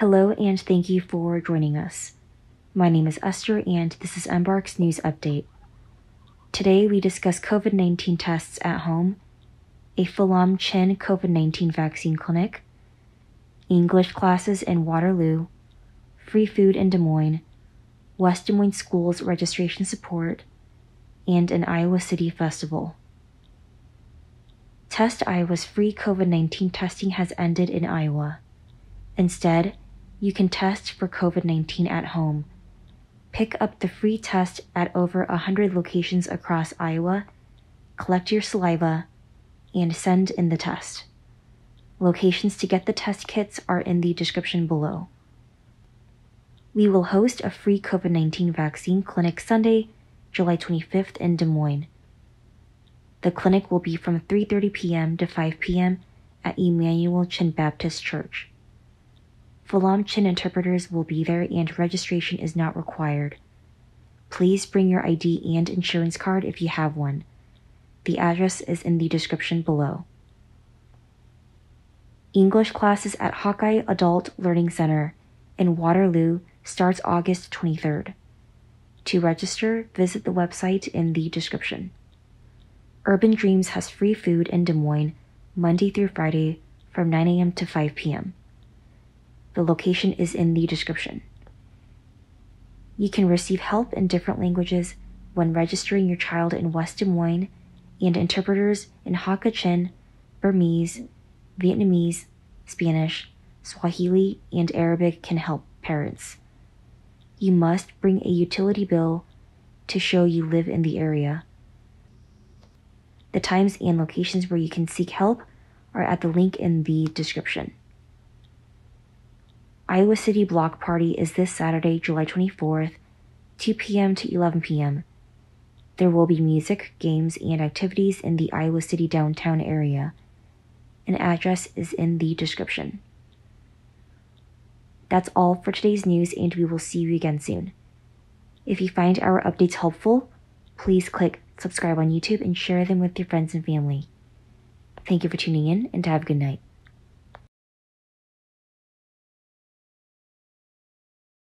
Hello, and thank you for joining us. My name is Esther, and this is EMBARC's News Update. Today, we discuss COVID 19 tests at home, a Falam Chin COVID 19 vaccine clinic, English classes in Waterloo, free food in Des Moines, West Des Moines Schools registration support, and an Iowa City festival. Test Iowa's free COVID 19 testing has ended in Iowa. Instead, you can test for COVID 19 at home. Pick up the free test at over 100 locations across Iowa, collect your saliva, and send in the test. Locations to get the test kits are in the description below. We will host a free COVID 19 vaccine clinic Sunday, July 25th in Des Moines. The clinic will be from 3:30 p.m. to 5 p.m. at Emmanuel Chin Baptist Church. Falam Chin interpreters will be there and registration is not required. Please bring your ID and insurance card if you have one. The address is in the description below. English classes at Hawkeye Adult Learning Center in Waterloo starts August 23rd. To register, visit the website in the description. Urban Dreams has free food in Des Moines Monday through Friday from 9 a.m. to 5 p.m. The location is in the description. You can receive help in different languages when registering your child in West Des Moines, and interpreters in Hakha Chin, Burmese, Vietnamese, Spanish, Swahili, and Arabic can help parents. You must bring a utility bill to show you live in the area. The times and locations where you can seek help are at the link in the description. Iowa City Block Party is this Saturday, July 24th, 2 p.m. to 11 p.m. There will be music, games, and activities in the Iowa City downtown area. An address is in the description. That's all for today's news, and we will see you again soon. If you find our updates helpful, please click subscribe on YouTube and share them with your friends and family. Thank you for tuning in, and have a good night.